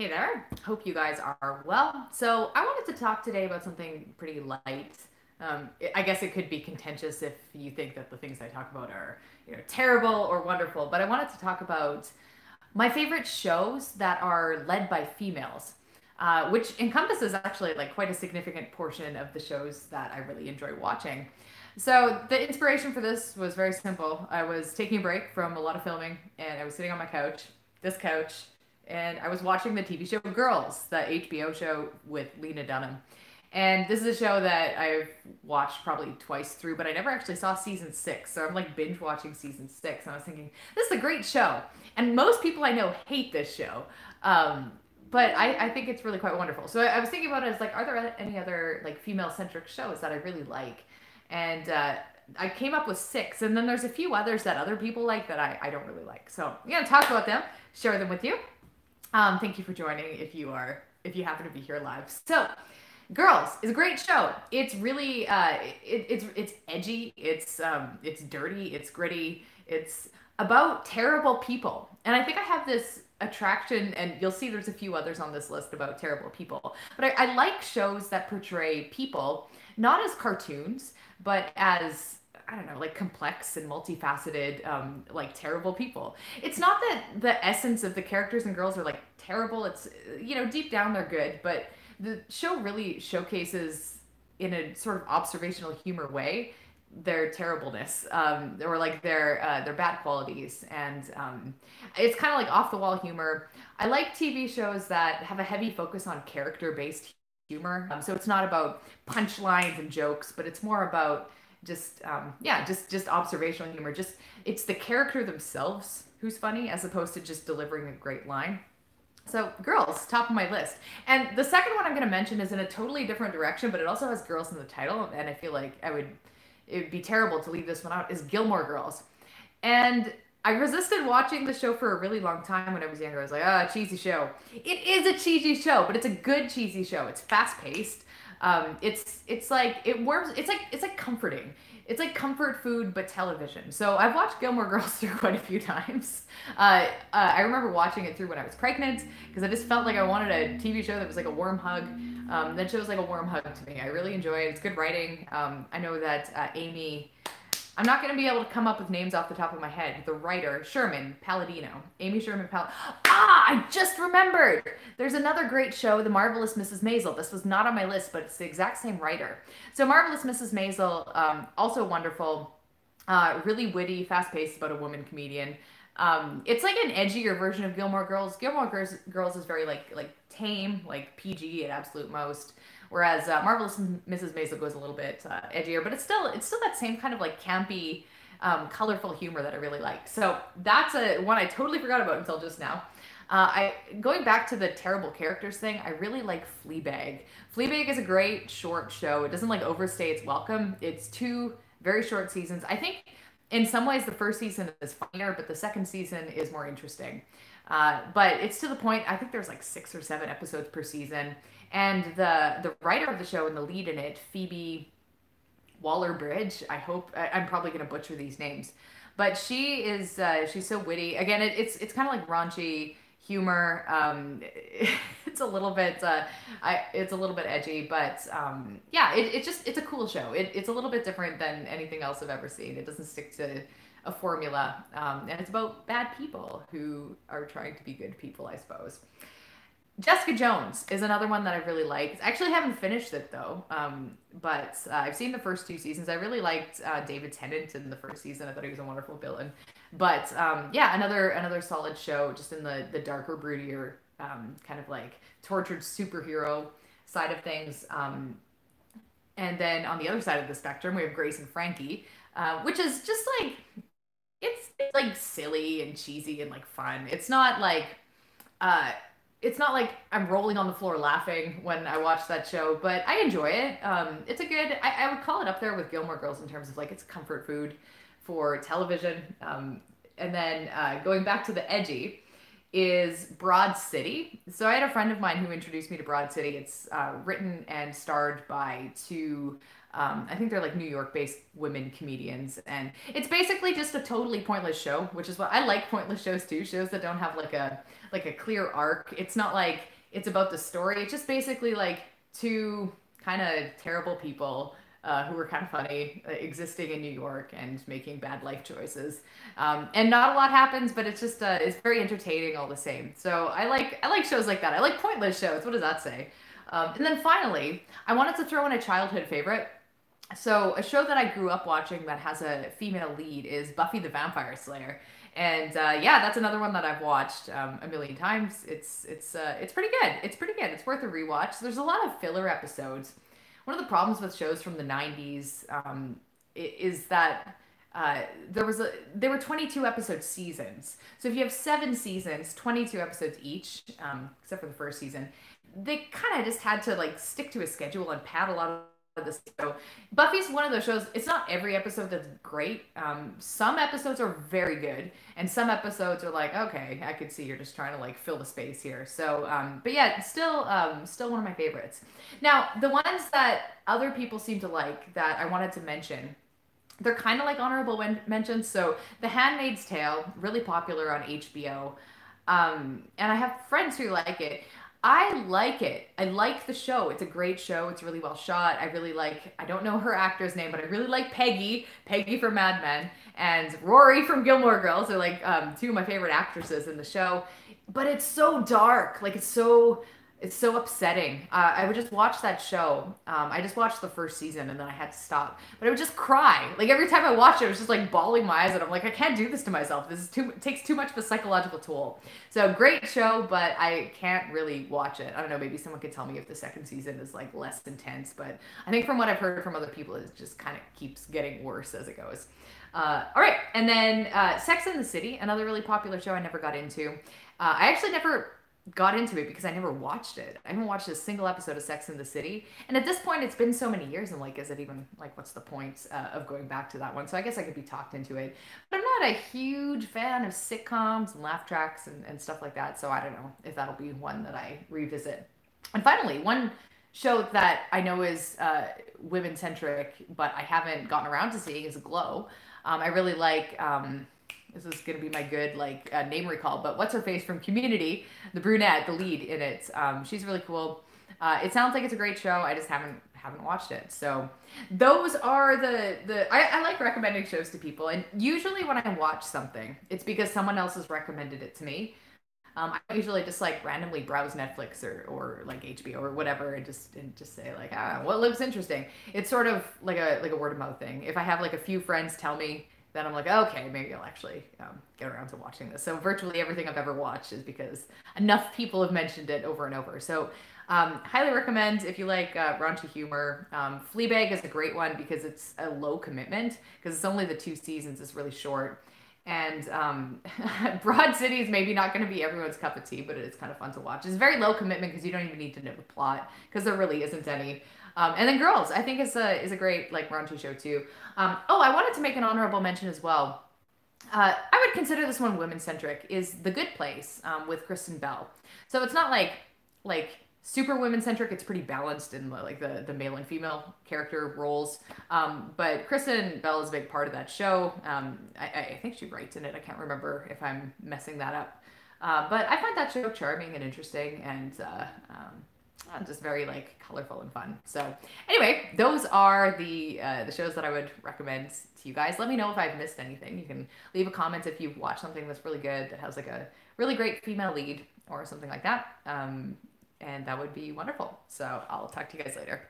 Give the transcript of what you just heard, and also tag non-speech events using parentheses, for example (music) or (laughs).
Hey there. Hope you guys are well. So, I wanted to talk today about something pretty light. Um, I guess it could be contentious if you think that the things I talk about are, you know, terrible or wonderful. But I wanted to talk about my favorite shows that are led by females, uh, which encompasses actually like quite a significant portion of the shows that I really enjoy watching. So the inspiration for this was very simple. I was taking a break from a lot of filming, and I was sitting on my couch, this couch, and I was watching the TV show Girls, the HBO show with Lena Dunham. And this is a show that I've watched probably twice through, but I never actually saw season six. So I'm like binge watching season six. And I was thinking, this is a great show. And most people I know hate this show. Um, but I, I think it's really quite wonderful. So I, I was thinking about it as like, are there any other like female centric shows that I really like? And uh, I came up with six. And then there's a few others that other people like that I, I don't really like. So I'm going to talk about them, share them with you. Um, thank you for joining if you are if you happen to be here live. So, Girls is a great show. It's really uh, it, it's it's edgy. It's um, it's dirty. It's gritty. It's about terrible people. And I think I have this attraction, and you'll see there's a few others on this list about terrible people. But I, I like shows that portray people not as cartoons, but as I don't know, like complex and multifaceted, um, like terrible people. It's not that the essence of the characters and girls are like terrible. It's, you know, deep down they're good, but the show really showcases in a sort of observational humor way their terribleness um, or like their uh, their bad qualities and um, it's kind of like off the wall humor i like tv shows that have a heavy focus on character based humor um, so it's not about punchlines and jokes but it's more about just um, yeah just just observational humor just it's the character themselves who's funny as opposed to just delivering a great line so girls top of my list and the second one i'm going to mention is in a totally different direction but it also has girls in the title and i feel like i would it would be terrible to leave this one out is gilmore girls and I resisted watching the show for a really long time when I was younger. I was like, ah, oh, cheesy show. It is a cheesy show, but it's a good cheesy show. It's fast paced. Um, it's it's like it warms. It's like it's like comforting. It's like comfort food, but television. So I've watched Gilmore Girls (laughs) through quite a few times. Uh, uh, I remember watching it through when I was pregnant because I just felt like I wanted a TV show that was like a warm hug. Um, that show was like a warm hug to me. I really enjoy it. It's good writing. Um, I know that uh, Amy I'm not going to be able to come up with names off the top of my head. The writer, Sherman Palladino. Amy Sherman Palladino. (gasps) Ah, I just remembered. There's another great show, The Marvelous Mrs. Maisel. This was not on my list, but it's the exact same writer. So, Marvelous Mrs. Maisel, um, also wonderful, uh, really witty, fast paced about a woman comedian. Um, it's like an edgier version of Gilmore Girls. Gilmore Girls, Girls is very like like tame, like PG at absolute most. Whereas uh, Marvelous Mrs. Maisel goes a little bit uh, edgier, but it's still it's still that same kind of like campy, um, colorful humor that I really like. So that's a one I totally forgot about until just now. Uh, I going back to the terrible characters thing. I really like Fleabag. Fleabag is a great short show. It doesn't like overstay its welcome. It's two very short seasons. I think in some ways the first season is funnier, but the second season is more interesting. Uh, but it's to the point. I think there's like six or seven episodes per season, and the the writer of the show and the lead in it, Phoebe Waller Bridge. I hope I, am probably going to butcher these names, but she is uh, she's so witty. Again, it, it's it's kind of like raunchy humor. Um, (laughs) it's a little bit uh, I, it's a little bit edgy, but um, yeah, it, it just it's a cool show. It, it's a little bit different than anything else I've ever seen. It doesn't stick to a formula, um, and it's about bad people who are trying to be good people, I suppose. Jessica Jones is another one that I really liked. I actually haven't finished it though, um, but uh, I've seen the first two seasons. I really liked uh, David Tennant in the first season. I thought he was a wonderful villain. But um, yeah, another another solid show, just in the the darker, broodier, um, kind of like tortured superhero side of things. Um, and then on the other side of the spectrum, we have Grace and Frankie, uh, which is just like it's, it's like silly and cheesy and like fun. It's not like uh it's not like I'm rolling on the floor laughing when I watch that show, but I enjoy it. Um, it's a good. I, I, would call it up there with Gilmore Girls in terms of like it's comfort food for television. Um, and then uh, going back to the edgy, is Broad City. So I had a friend of mine who introduced me to Broad City. It's uh, written and starred by two. Um, I think they're like New York based women comedians. And it's basically just a totally pointless show, which is what I like pointless shows too. Shows that don't have like a like a clear arc. It's not like it's about the story. It's just basically like two kind of terrible people uh, who were kind of funny, uh, existing in New York and making bad life choices. Um, and not a lot happens, but it's just uh, it's very entertaining all the same. So I like I like shows like that. I like pointless shows. What does that say? Um, and then finally, I wanted to throw in a childhood favorite. So a show that I grew up watching that has a female lead is Buffy the Vampire Slayer. And uh, yeah, that's another one that I've watched um, a million times. It's it's uh, it's pretty good. It's pretty good. It's worth a rewatch. There's a lot of filler episodes one of the problems with shows from the 90s um, is that uh, there was a there were 22 episode seasons. So if you have seven seasons 22 episodes each um, except for the first season they kind of just had to like stick to a schedule and pad a lot of this show. Buffy's one of those shows. It's not every episode that's great. Um, some episodes are very good, and some episodes are like, okay, I could see you're just trying to like fill the space here. So, um, but yeah, still, um, still one of my favorites. Now, the ones that other people seem to like that I wanted to mention. They're kind of like honorable when mentions. So, The Handmaid's Tale, really popular on HBO. Um, and I have friends who like it. I like it. I like the show. It's a great show. It's really well shot. I really like, I don't know her actor's name, but I really like Peggy, Peggy from Mad Men, and Rory from Gilmore Girls are like um, two of my favorite actresses in the show. But it's so dark. Like, it's so it's so upsetting. Uh, I would just watch that show. Um, I just watched the first season and then I had to stop. But I would just cry. Like every time I watched it, I was just like bawling my eyes out. I'm like, I can't do this to myself. This is too takes too much of a psychological toll. So great show, but I can't really watch it. I don't know. Maybe someone could tell me if the second season is like less intense. But I think from what I've heard from other people, it just kind of keeps getting worse as it goes. Uh, all right, and then uh, Sex in the City, another really popular show I never got into. Uh, I actually never got into it because I never watched it. I haven't watched a single episode of Sex in the City. And at this point, it's been so many years. I'm like, is it even like, what's the point uh, of going back to that one? So I guess I could be talked into it. But I'm not a huge fan of sitcoms and laugh tracks and, and stuff like that. So I don't know if that'll be one that I revisit. And finally, one show that I know is uh, women centric, but I haven't gotten around to seeing is Glow. Um, I really like. Um, this is going to be my good like uh, name recall but what's her face from community the brunette the lead in it. Um, she's really cool. Uh, it sounds like it's a great show. I just haven't haven't watched it. So those are the the I, I like recommending shows to people. And usually when i watch something it's because someone else has recommended it to me. Um, I usually just like randomly browse Netflix or, or like HBO or whatever and just and just say like ah what looks interesting. It's sort of like a like a word of mouth thing. If I have like a few friends tell me then I'm like, okay, maybe I'll actually um, get around to watching this. So virtually everything I've ever watched is because enough people have mentioned it over and over. So um, highly recommend if you like uh, raunchy humor. Um, Fleabag is a great one because it's a low commitment because it's only the two seasons. It's really short. And um, (laughs) Broad City is maybe not going to be everyone's cup of tea, but it is kind of fun to watch. It's very low commitment because you don't even need to know the plot because there really isn't any. Um, and then Girls, I think is a is a great like raunchy show too. Um, oh, I wanted to make an honorable mention as well. Uh, I would consider this one women centric. Is The Good Place um, with Kristen Bell. So it's not like like super women centric. It's pretty balanced in like the the male and female character roles. Um, but Kristen Bell is a big part of that show. Um, I, I, think she writes in it. I can't remember if I'm messing that up. Uh, but I find that show charming and interesting, and uh, um, uh, just very like colorful and fun. So anyway, those are the uh, the shows that I would recommend to you guys. Let me know if I've missed anything. You can leave a comment if you've watched something that's really good that has like a really great female lead or something like that. Um, and that would be wonderful. So I'll talk to you guys later.